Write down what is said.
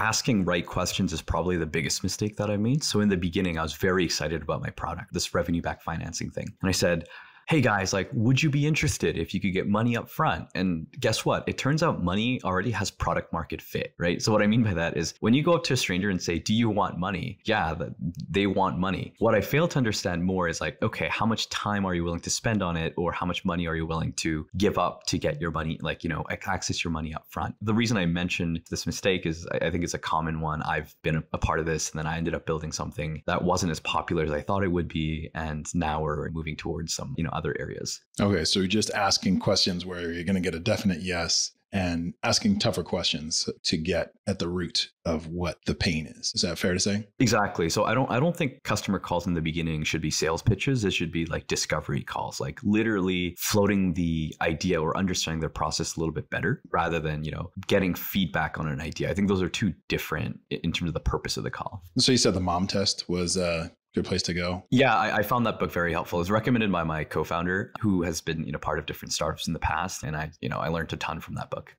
asking right questions is probably the biggest mistake that I made. So in the beginning, I was very excited about my product, this revenue back financing thing. And I said, hey guys, like, would you be interested if you could get money up front? And guess what? It turns out money already has product market fit, right? So what I mean by that is when you go up to a stranger and say, do you want money? Yeah, they want money. What I fail to understand more is like, okay, how much time are you willing to spend on it? Or how much money are you willing to give up to get your money, like, you know, access your money up front? The reason I mentioned this mistake is I think it's a common one. I've been a part of this and then I ended up building something that wasn't as popular as I thought it would be. And now we're moving towards some, you know, other areas. Okay, so you're just asking questions where you're going to get a definite yes and asking tougher questions to get at the root of what the pain is. Is that fair to say? Exactly. So I don't I don't think customer calls in the beginning should be sales pitches. It should be like discovery calls, like literally floating the idea or understanding their process a little bit better rather than, you know, getting feedback on an idea. I think those are two different in terms of the purpose of the call. So you said the mom test was uh good place to go. Yeah, I, I, found that book very helpful. It was recommended by my co-founder, who has been you know part of different startups in the past, and I you know I learned a ton from that book.